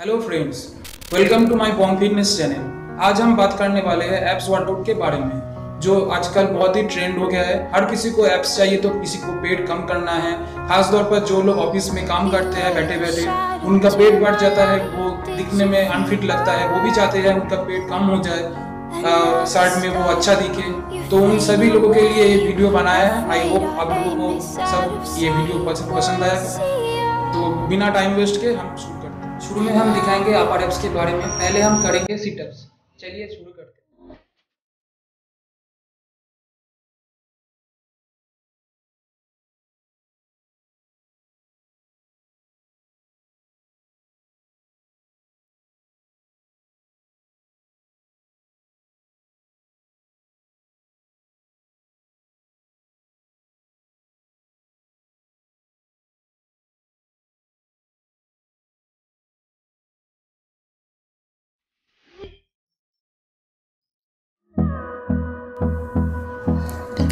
Hello friends welcome to my bomb fitness channel आज हम बात करने वाले हैं एप्स वर्कआउट के बारे में, जो आजकल बहुत ही ट्रेंड हो गया है। हर किसी को एप्स चाहिए तो किसी को पेट कम करना है। खास तौर पर जो लोग ऑफ़िस में काम करते हैं, बैठे बैठे, उनका पेट बढ़ जाता है, वो दिखने में अनफिट लगता है, वो भी चाहते हैं उनका पेट कम हो जाए शर्ट में वो अच्छा दिखे। तो उन सभी लोगों के लिए ये वीडियो बनाया है। आई होप आप लोगों को सब ये वीडियो पसंद आएगा तो बिना टाइम वेस्ट के हम शुरू में हम दिखाएँगे अपर एप्स के बारे में, पहले हम करेंगे सिटअप्स चलिए शुरू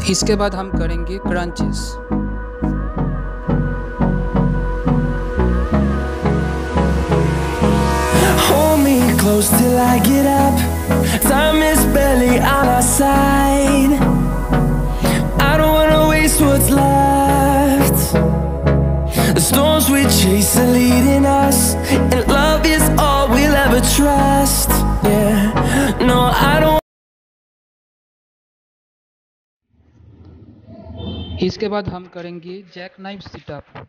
इसके बाद हम करेंगे crunches Hold me close till I get up. Time is barely on our side. I don't wanna waste what's left. The storms we chase are leading us, and love is all we'll ever trust. इसके बाद हम करेंगे Jack knife sit-up.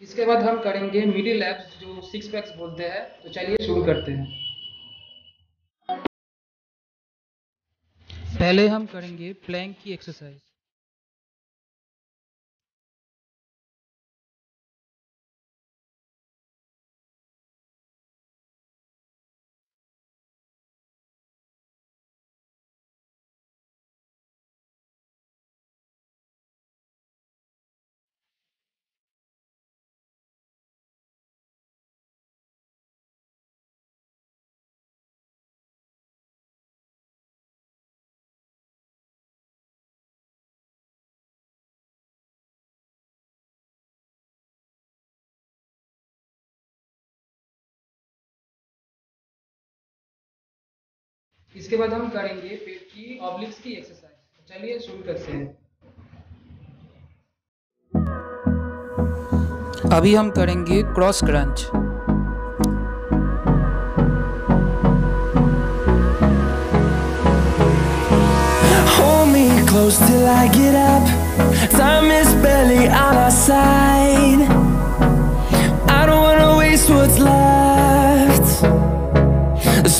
इसके बाद हम करेंगे middle abs जो six packs बोलते हैं। तो चलिए शुरू करते हैं। पहले हम करेंगे प्लैंक की एक्सरसाइज इसके बाद हम करेंगे पेट की ऑब्लिक्स की एक्सरसाइज चलिए शुरू करते हैं अभी हम करेंगे cross crunch Hold me close till I get up. Time is barely on our side.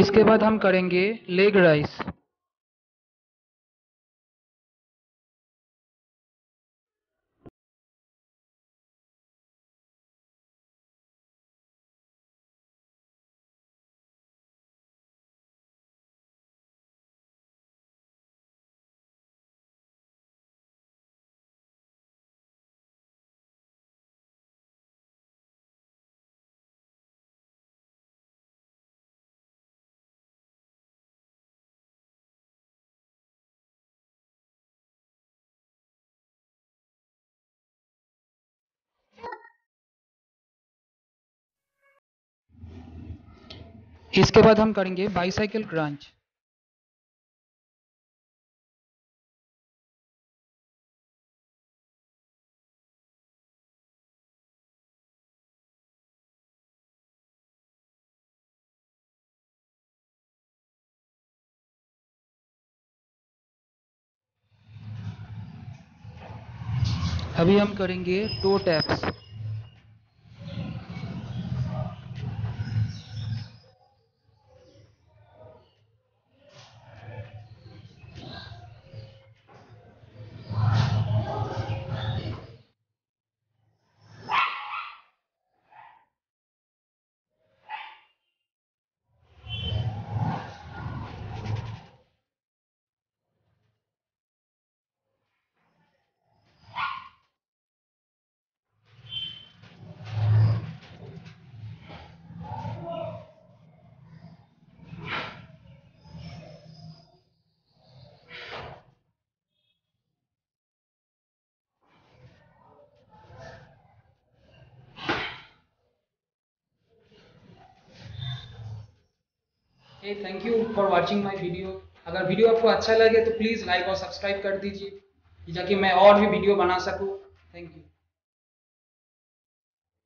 इसके बाद हम करेंगे लेग राइस। इसके बाद हम करेंगे बाईसाइकिल क्रंच अभी हम करेंगे toe taps. Hey thank you for watching my video अगर वीडियो आपको अच्छा लगे तो प्लीज़ लाइक और सब्सक्राइब कर दीजिए ताकि मैं और भी वीडियो बना सकूँ। Thank you